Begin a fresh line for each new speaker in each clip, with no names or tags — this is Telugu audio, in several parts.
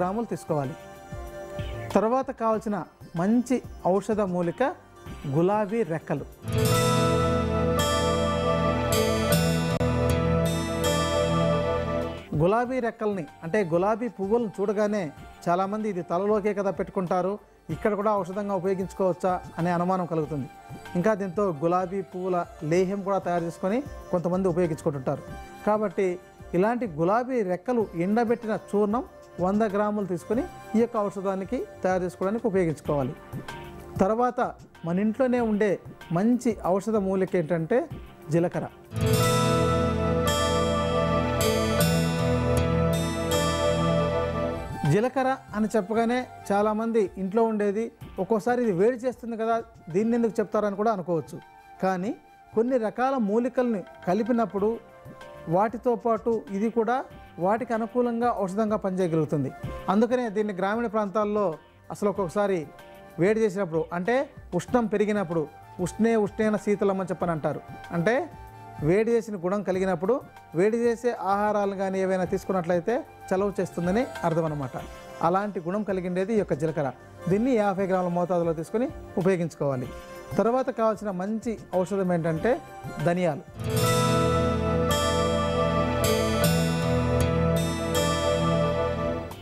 గ్రాములు తీసుకోవాలి. తర్వాత కావాల్సిన మంచి ఔషధ మూలిక గులాబీ రెక్కలు. గులాబీ రెక్కల్ని అంటే గులాబీ పువ్వులను చూడగానే చాలామంది ఇది తలలోకే కదా పెట్టుకుంటారు ఇక్కడ కూడా ఔషధంగా ఉపయోగించుకోవచ్చా అనే అనుమానం కలుగుతుంది. ఇంకా దీంతో గులాబీ పువ్వుల లేహ్యం కూడా తయారు చేసుకొని కొంతమంది ఉపయోగించుకుంటుంటారు. కాబట్టి ఇలాంటి గులాబీ రెక్కలు ఎండబెట్టిన చూర్ణం వంద గ్రాములు తీసుకొని ఈ యొక్క ఔషధానికి తయారు చేసుకోవడానికి ఉపయోగించుకోవాలి. తర్వాత మన ఇంట్లోనే ఉండే మంచి ఔషధ మూలిక ఏంటంటే జీలకర్ర. జీలకర్ర అని చెప్పగానే చాలామంది ఇంట్లో ఉండేది ఒక్కోసారి ఇది వేడి చేస్తుంది కదా దీన్ని ఎందుకు చెప్తారని కూడా అనుకోవచ్చు. కానీ కొన్ని రకాల మూలికల్ని కలిపినప్పుడు వాటితో పాటు ఇది కూడా వాటికి అనుకూలంగా ఔషధంగా పనిచేయగలుగుతుంది. అందుకనే దీన్ని గ్రామీణ ప్రాంతాల్లో అసలు ఒక్కొక్కసారి వేడి చేసినప్పుడు అంటే ఉష్ణం పెరిగినప్పుడు ఉష్ణే ఉష్ణేన శీతలం అని చెప్పని అంటారు. అంటే వేడి చేసిన గుణం కలిగినప్పుడు వేడి చేసే ఆహారాలు కానీ ఏవైనా తీసుకున్నట్లయితే చలవ చేస్తుందని అర్థం అనమాట అలాంటి గుణం కలిగిండేది ఈ యొక్క జీలకర్ర. దీన్ని యాభై గ్రాముల మోతాదులో తీసుకొని ఉపయోగించుకోవాలి. తర్వాత కావాల్సిన మంచి ఔషధం ఏంటంటే ధనియాలు.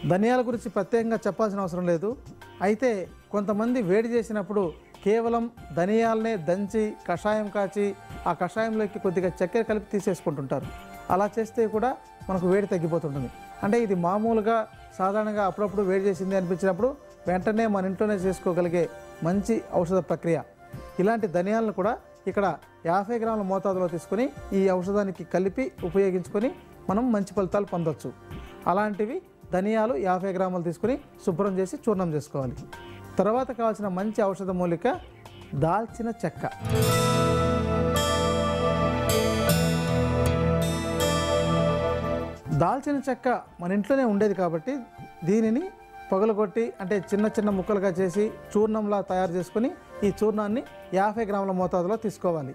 ధనియాల గురించి ప్రత్యేకంగా చెప్పాల్సిన అవసరం లేదు. అయితే కొంతమంది వేడి చేసినప్పుడు కేవలం ధనియాలనే దంచి కషాయం కాచి ఆ కషాయంలోకి కొద్దిగా చక్కెర కలిపి తీసేసుకుంటుంటారు. అలా చేస్తే కూడా మనకు వేడి తగ్గిపోతుంటుంది. అంటే ఇది మామూలుగా సాధారణంగా అప్పుడప్పుడు వేడి చేసింది అనిపించినప్పుడు వెంటనే మన ఇంట్లోనే చేసుకోగలిగే మంచి ఔషధ ప్రక్రియ. ఇలాంటి ధనియాలను కూడా ఇక్కడ యాభై గ్రాముల మోతాదులో తీసుకొని ఈ ఔషధానికి కలిపి ఉపయోగించుకొని మనం మంచి ఫలితాలు పొందవచ్చు అలాంటివి ధనియాలు యాభై గ్రాములు తీసుకొని శుభ్రం చేసి చూర్ణం చేసుకోవాలి. తర్వాత కావాల్సిన మంచి ఔషధ మూలిక దాల్చిన చెక్క. దాల్చిన చెక్క మన ఇంట్లోనే ఉండేది కాబట్టి దీనిని పగలగొట్టి అంటే చిన్న చిన్న ముక్కలుగా చేసి చూర్ణంలా తయారు చేసుకొని ఈ చూర్ణాన్ని యాభై గ్రాముల మోతాదులో తీసుకోవాలి.